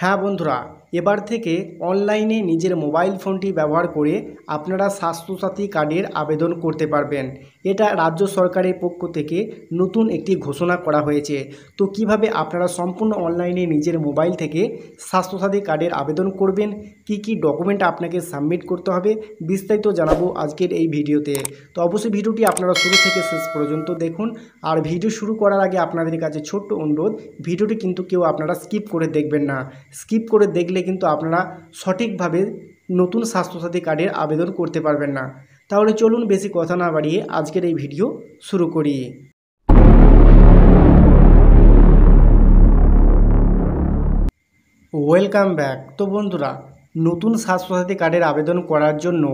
হ্যাঁ বন্ধুরা, এবার থেকে অনলাইনে নিজের মোবাইল ফোনটি ব্যবহার করে আপনারা স্বাস্থ্যসাথী কার্ডের আবেদন করতে পারবেন। এটা রাজ্য সরকারের পক্ষ থেকে নতুন একটি ঘোষণা করা হয়েছে। তো কীভাবে আপনারা সম্পূর্ণ অনলাইনে নিজের মোবাইল থেকে স্বাস্থ্যসাথী কার্ডের আবেদন করবেন? কি কি ডকুমেন্ট আপনাকে সাবমিট করতে হবে? বিস্তারিত জানাব আজকের এই ভিডিওতে। তো অবশ্যই ভিডিওটি আপনারা শুরু থেকে শেষ পর্যন্ত দেখুন। আর ভিডিও শুরু করার আগে আপনাদের কাছে ছোট্ট অনুরোধ, ভিডিওটি কিন্তু কেউ আপনারা স্কিপ করে দেখবেন না। স্কিপ করে দেখলে কিন্তু আপনারা সঠিকভাবে নতুন স্বাস্থ্যসাথী কার্ডের আবেদন করতে পারবেন না। তাহলে চলুন বেশি কথা না বাড়িয়ে আজকের এই ভিডিও শুরু করি। ওয়েলকাম ব্যাক তো বন্ধুরা, নতুন স্বাস্থ্যসাথী কার্ডের আবেদন করার জন্য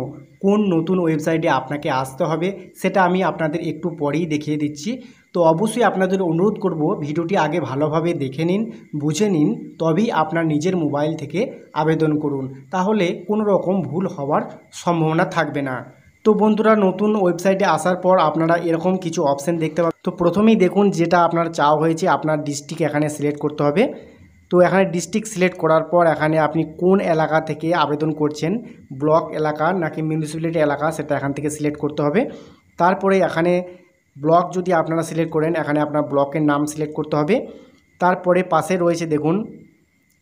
কোন নতুন ওয়েবসাইটে আপনাকে আসতে হবে সেটা আমি আপনাদের একটু পরেই দেখিয়ে দিচ্ছি। তো অবশ্যই আপনাদের অনুরোধ করব ভিডিওটি আগে ভালোভাবে দেখে নিন, বুঝে নিন, তবেই আপনার নিজের মোবাইল থেকে আবেদন করুন। তাহলে কোনো রকম ভুল হওয়ার সম্ভাবনা থাকবে না। তো বন্ধুরা, নতুন ওয়েবসাইটে আসার পর আপনারা এরকম কিছু অপশান দেখতে পাবেন। তো প্রথমেই দেখুন যেটা আপনার চাওয়া হয়েছে, আপনার ডিস্ট্রিক্ট এখানে সিলেক্ট করতে হবে। তো এখানে ডিস্ট্রিক্ট সিলেক্ট করার পর এখানে আপনি কোন এলাকা থেকে আবেদন করছেন ব্লক এলাকা নাকি মিউনিসিপ্যালিটি এলাকা, সেটা এখান থেকে সিলেক্ট করতে হবে। তারপরে এখানে ব্লক যদি আপনারা সিলেক্ট করেন, এখানে আপনার ব্লকের নাম সিলেক্ট করতে হবে। তারপরে পাশে রয়েছে দেখুন,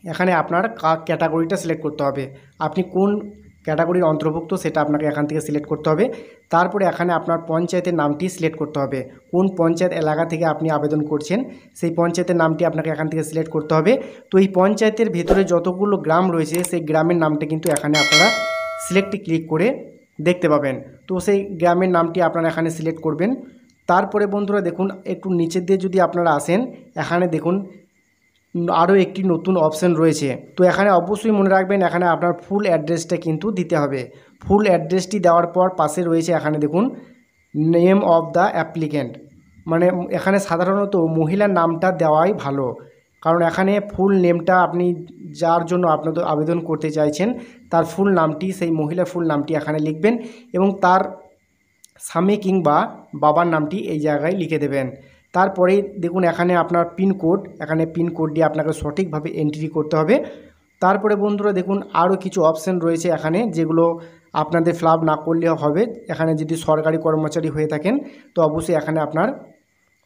এখানে আপনার ক্যাটাগরিটা সিলেক্ট করতে হবে। আপনি কোন ক্যাটাগরির অন্তর্ভুক্ত সেটা আপনাকে এখান থেকে সিলেক্ট করতে হবে। তারপরে এখানে আপনার পঞ্চায়েতের নামটি সিলেক্ট করতে হবে। কোন পঞ্চায়েত এলাকা থেকে আপনি আবেদন করছেন, সেই পঞ্চায়েতের নামটি আপনাকে এখান থেকে সিলেক্ট করতে হবে। তো এই পঞ্চায়েতের ভেতরে যতগুলো গ্রাম রয়েছে, সেই গ্রামের নামটা কিন্তু এখানে আপনারা সিলেক্টে ক্লিক করে দেখতে পাবেন। তো সেই গ্রামের নামটি আপনারা এখানে সিলেক্ট করবেন। তারপরে বন্ধুরা দেখুন, একটু নিচের দিয়ে যদি আপনারা আসেন, এখানে দেখুন আরও একটি নতুন অপশান রয়েছে। তো এখানে অবশ্যই মনে রাখবেন, এখানে আপনার ফুল অ্যাড্রেসটা কিন্তু দিতে হবে। ফুল অ্যাড্রেসটি দেওয়ার পর পাশে রয়েছে এখানে দেখুন নেম অফ দ্য অ্যাপ্লিক্যান্ট মানে এখানে সাধারণত মহিলার নামটা দেওয়াই ভালো। কারণ এখানে ফুল নেমটা আপনি যার জন্য আপনাদের আবেদন করতে চাইছেন, তার ফুল নামটি, সেই মহিলার ফুল নামটি এখানে লিখবেন এবং তার স্বামী কিংবা বাবার নামটি এই জায়গায় লিখে দেবেন। তারপরেই দেখুন এখানে আপনার পিনকোড এখানে পিনকোড দিয়ে আপনাকে সঠিকভাবে এন্ট্রি করতে হবে। তারপরে বন্ধুরা দেখুন আরও কিছু অপশান রয়েছে এখানে যেগুলো আপনাদের ফ্লাপ না করলেও হবে। এখানে যদি সরকারি কর্মচারী হয়ে থাকেন তো অবশ্যই এখানে আপনার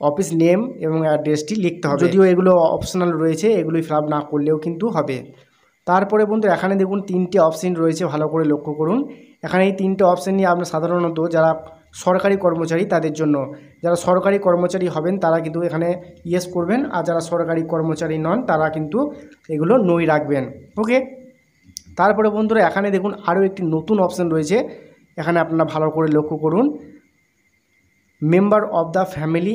অফিস নেম এবং অ্যাড্রেসটি লিখতে হবে। যদিও এগুলো অপশনাল রয়েছে এগুলোই ফ্লাপ না করলেও কিন্তু হবে। তারপরে বন্ধু এখানে দেখুন তিনটে অপশান রয়েছে ভালো করে লক্ষ্য করুন। এখানে এই তিনটে অপশান নিয়ে আপনার সাধারণত যারা সরকারি কর্মচারী তাদের জন্য। যারা সরকারি কর্মচারী হবেন, তারা কিন্তু এখানে ইয়েস করবেন, আর যারা সরকারি কর্মচারী নন, তারা কিন্তু এগুলো নই রাখবেন। ওকে? তারপরে বন্ধুরা, এখানে দেখুন আরও একটি নতুন অপশান রয়েছে। এখানে আপনারা ভালো করে লক্ষ্য করুন। Member of the family.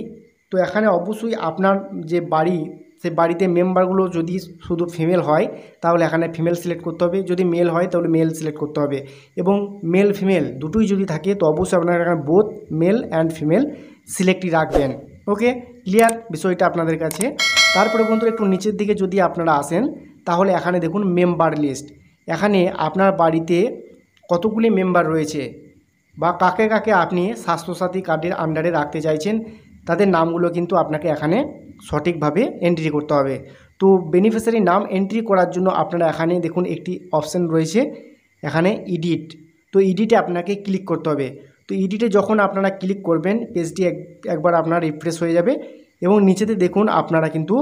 তো এখানে অবশ্যই আপনার যে বাড়ি সে বাড়িতে মেম্বারগুলো যদি শুধু ফিমেল হয়, তাহলে এখানে ফিমেল সিলেক্ট করতে হবে। যদি মেল হয়, তাহলে মেল সিলেক্ট করতে হবে। এবং মেল ফিমেল দুটোই যদি থাকে, তো অবশ্যই আপনার এখানে বোথ মেল অ্যান্ড ফিমেল সিলেক্টই রাখবেন। ওকে ক্লিয়ার বিষয়টা আপনাদের কাছে। তারপরে বন্ধু একটু নিচের দিকে যদি আপনারা আসেন, তাহলে এখানে দেখুন মেম্বার লিস্ট এখানে আপনার বাড়িতে কতগুলি মেম্বার রয়েছে? বা কাকে কাকে আপনি স্বাস্থ্যসাথী কার্ডের আন্ডারে রাখতে চাইছেন? তাদের নামগুলো কিন্তু আপনাকে এখানে সঠিকভাবে এন্ট্রি করতে হবে। তো বেনিফিশিয়ারি নাম এন্ট্রি করার জন্য আপনারা এখানে দেখুন একটি অপশান রয়েছে, এখানে ইডিট তো ইডিটে আপনাকে ক্লিক করতে হবে। তো ইডিটে যখন আপনারা ক্লিক করবেন পেজটি একবার আপনার রিফ্রেশ হয়ে যাবে এবং নিচেতে দেখুন আপনারা কিন্তু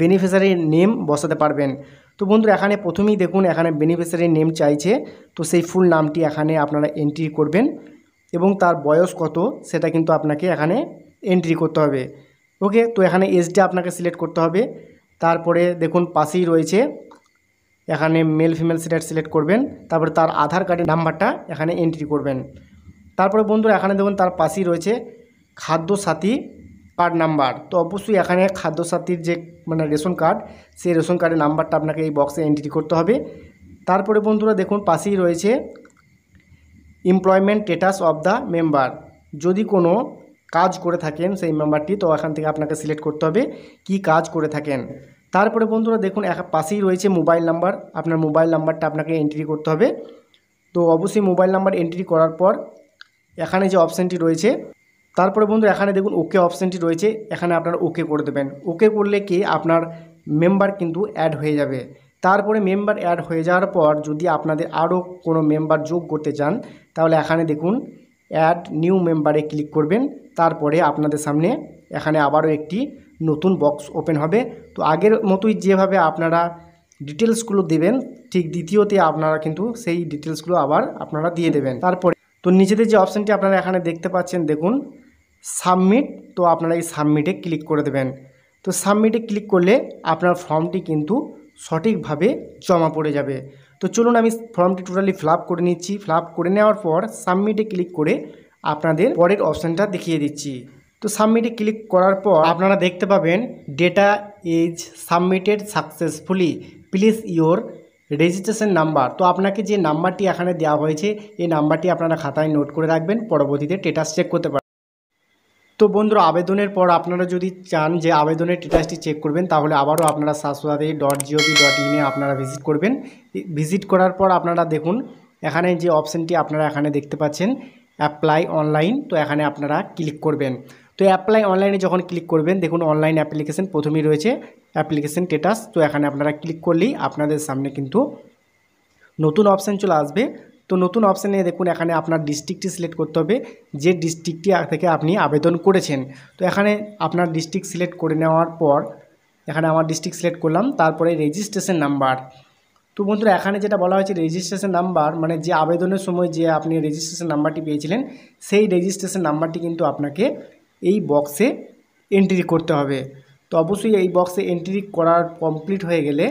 বেনিফিশিয়ারি নেম বসাতে পারবেন। তো বন্ধুরা, এখানে প্রথমেই দেখুন এখানে বেনিফিশিয়ারি নেম চাইছে। তো সেই ফুল নামটি এখানে আপনারা এন্ট্রি করবেন এবং তার বয়স কত সেটা কিন্তু আপনাকে এখানে এন্ট্রি করতে হবে। ওকে তো এখানে এসডি আপনাকে সিলেক্ট করতে হবে। তারপরে দেখুন পাশেই রয়েছে, এখানে মেল ফিমেল সিলেক্ট সিলেক্ট করবেন। তারপরে তার আধার কার্ডের নাম্বারটা এখানে এন্ট্রি করবেন। তারপরে বন্ধুরা, এখানে দেখুন তার পাশেই রয়েছে খাদ্য সাথী কার্ড নাম্বার তো অবশ্যই এখানে খাদ্য সাথীর যে মানে রেশন কার্ড সেই রেশন কার্ডের নাম্বারটা আপনাকে এই বক্সে এন্ট্রি করতে হবে। তারপরে বন্ধুরা, দেখুন পাশেই রয়েছে employment status of the member যদি কোনো কাজ করে থাকেন সেই মেম্বারটি তো এখান থেকে আপনাকে সিলেক্ট করতে হবে কি কাজ করে থাকেন। তারপরে বন্ধুরা দেখুন এক পাশেই রয়েছে মোবাইল নাম্বার আপনার মোবাইল নাম্বারটা আপনাকে এন্ট্রি করতে হবে। তো অবশ্যই মোবাইল নাম্বার এন্ট্রি করার পর এখানে যে অপশানটি রয়েছে, তারপরে বন্ধু এখানে দেখুন ওকে অপশানটি রয়েছে, এখানে আপনার ওকে করে দেবেন। ওকে করলে কি আপনার মেম্বার কিন্তু অ্যাড হয়ে যাবে। তারপরে মেম্বার অ্যাড হয়ে যাওয়ার পর যদি আপনাদের আরও কোনো মেম্বার যোগ করতে চান, তাহলে এখানে দেখুন অ্যাড নিউ মেম্বারে ক্লিক করবেন। তারপরে আপনাদের সামনে এখানে আবারও একটি নতুন বক্স ওপেন হবে। তো আগের মতোই যেভাবে আপনারা ডিটেলসগুলো দেবেন, ঠিক দ্বিতীয়তে আপনারা কিন্তু সেই ডিটেলসগুলো আবার আপনারা দিয়ে দেবেন। তারপরে তো নিজেদের যে অপশানটি আপনারা এখানে দেখতে পাচ্ছেন, দেখুন সাবমিট তো আপনারা এই সাবমিটে ক্লিক করে দেবেন। তো সাবমিটে ক্লিক করলে আপনার ফর্মটি কিন্তু সঠিকভাবে জমা পড়ে যাবে। তো চলুন আমি ফর্মটি টোটালি ফিল করে নিচ্ছি। ফিল করে নেওয়ার পর সাবমিটে ক্লিক করে আপনাদের পরের অপশানটা দেখিয়ে দিচ্ছি। তো সাবমিটে ক্লিক করার পর আপনারা দেখতে পাবেন data is submitted successfully please your registration number তো আপনাকে যে নাম্বারটি এখানে দেওয়া হয়েছে, এই নাম্বারটি আপনারা খাতায় নোট করে রাখবেন, পরবর্তীতে স্টেটাস চেক করতে পারেন তো বন্ধুরা, আবেদনের পর আপনারা যদি চান যে আবেদনের স্টেটাসটি চেক করবেন, তাহলে আবারও আপনারা স্বাস্থ্যসাথী ডট জিওভি ডট ইনে আপনারা ভিজিট করবেন। ভিজিট করার পর আপনারা দেখুন, এখানে যে অপশানটি আপনারা এখানে দেখতে পাচ্ছেন অ্যাপ্লাই অনলাইন তো এখানে আপনারা ক্লিক করবেন। তো অ্যাপ্লাই অনলাইনে যখন ক্লিক করবেন, দেখুন অনলাইন অ্যাপ্লিকেশন প্রথমেই রয়েছে অ্যাপ্লিকেশন স্টেটাস তো এখানে আপনারা ক্লিক করলেই আপনাদের সামনে কিন্তু নতুন অপশান চলে আসবে। তো নতুন অপশানে দেখুন, এখানে আপনার ডিস্ট্রিক্টটি সিলেক্ট করতে হবে, যে ডিস্ট্রিক্টটি থেকে আপনি আবেদন করেছেন। তো এখানে আপনার ডিস্ট্রিক্ট সিলেক্ট করে নেওয়ার পর, এখানে আমার ডিস্ট্রিক্ট সিলেক্ট করলাম, তারপরে রেজিস্ট্রেশন নাম্বার তো বন্ধুরা, এখানে যেটা বলা হয়েছে রেজিস্ট্রেশন নাম্বার মানে যে আবেদনের সময় যে আপনি রেজিস্ট্রেশন নাম্বারটি পেয়েছিলেন, সেই রেজিস্ট্রেশন নাম্বারটি কিন্তু আপনাকে এই বক্সে এন্ট্রি করতে হবে। তো অবশ্যই এই বক্সে এন্ট্রি করার কমপ্লিট হয়ে গেলে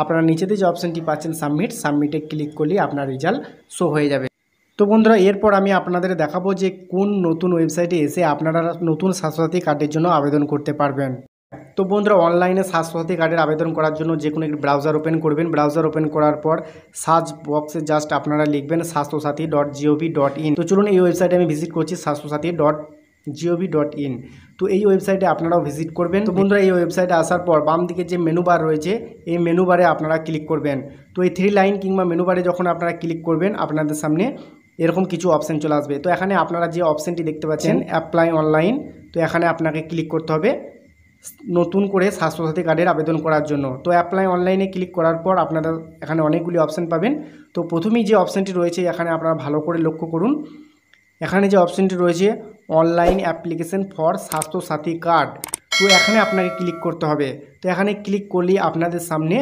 আপনারা নিচেতে যে অপশানটি পাচ্ছেন সাবমিট সাবমিটে ক্লিক করলে আপনার রেজাল্ট শো হয়ে যাবে। তো বন্ধুরা, এরপর আমি আপনাদের দেখাবো যে কোন নতুন ওয়েবসাইটে এসে আপনারা নতুন স্বাস্থ্যসাথী কার্ডের জন্য আবেদন করতে পারবেন। তো বন্ধুরা অনলাইনে স্বাস্থ্যসাথী কার্ডের আবেদন করার জন্য যে কোনো একটি ব্রাউজার ওপেন করবেন। ব্রাউজার ওপেন করার পর সার্চ বক্সে জাস্ট আপনারা লিখবেন Swasthyasathi dot gov dot in তো চলুন এই ওয়েবসাইটে আমি ভিজিট করছি Swasthyasathi dot gov dot in তো এই ওয়েবসাইটে আপনারাও ভিজিট করবেন। তো বন্ধুরা এই ওয়েবসাইটে আসার পর বাম দিকে যে মেনু বার রয়েছে এই মেনু বারে আপনারা ক্লিক করবেন। তো এই থ্রি লাইন কিংবা মেনু বারে যখন আপনারা ক্লিক করবেন আপনাদের সামনে এরকম কিছু অপশান চলে আসবে। তো এখানে আপনারা যে অপশানটি দেখতে পাচ্ছেন অ্যাপ্লাই অনলাইন তো এখানে আপনাকে ক্লিক করতে হবে। নতুন করে স্বাস্থ্যসাথী কার্ডের আবেদন করার জন্য। তো অ্যাপ্লাই অনলাইনে ক্লিক করার পর আপনারা এখানে অনেকগুলি অপশান পাবেন। তো প্রথমেই যে অপশানটি রয়েছে, এখানে আপনারা ভালো করে লক্ষ্য করুন। এখানে যে অপশানটি রয়েছে online application for Swasthyasathi card তো এখানে আপনাকে ক্লিক করতে হবে। তো এখানে ক্লিক করলেই আপনাদের সামনে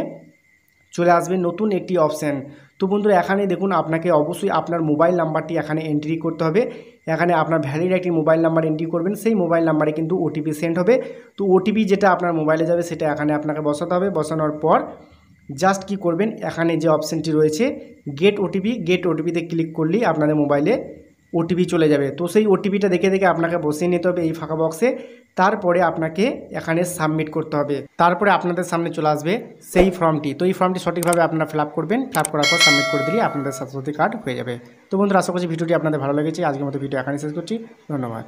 চলে আসবে নতুন একটি অপশান তো বন্ধুরা এখানে দেখুন, আপনাকে অবশ্যই আপনার মোবাইল নাম্বারটি এখানে এন্ট্রি করতে হবে। এখানে আপনার ভ্যালিড একটি মোবাইল নাম্বার এন্ট্রি করবেন, সেই মোবাইল নাম্বারে কিন্তু ওটিপি সেন্ড হবে। তো ওটিপি যেটা আপনার মোবাইলে যাবে, সেটা এখানে আপনাকে বসাতে হবে। বসানোর পর জাস্ট কি করবেন, এখানে যে অপশানটি রয়েছে গেট ওটিপি গেট ওটিপিতে ক্লিক করলেই আপনাদের মোবাইলে ওটিপি চলে যাবে। তো সেই ওটিপিটা দেখে দেখে আপনাকে বসিয়ে নিতে হবে এই ফাঁকা বক্সে তারপরে আপনাকে এখানে সাবমিট করতে হবে। তারপরে আপনাদের সামনে চলে আসবে সেই ফর্মটি তো এই ফর্মটি সঠিকভাবে আপনারা ফিল করবেন। ফিল করার পর সাবমিট করে দিলে আপনাদের স্বাস্থ্যসাথী কার্ড হয়ে যাবে। তো বন্ধুরা, আশা করছি ভিডিওটি আপনাদের ভালো লেগেছে। আজকের মতো ভিডিও এখানে শেষ করছি। ধন্যবাদ।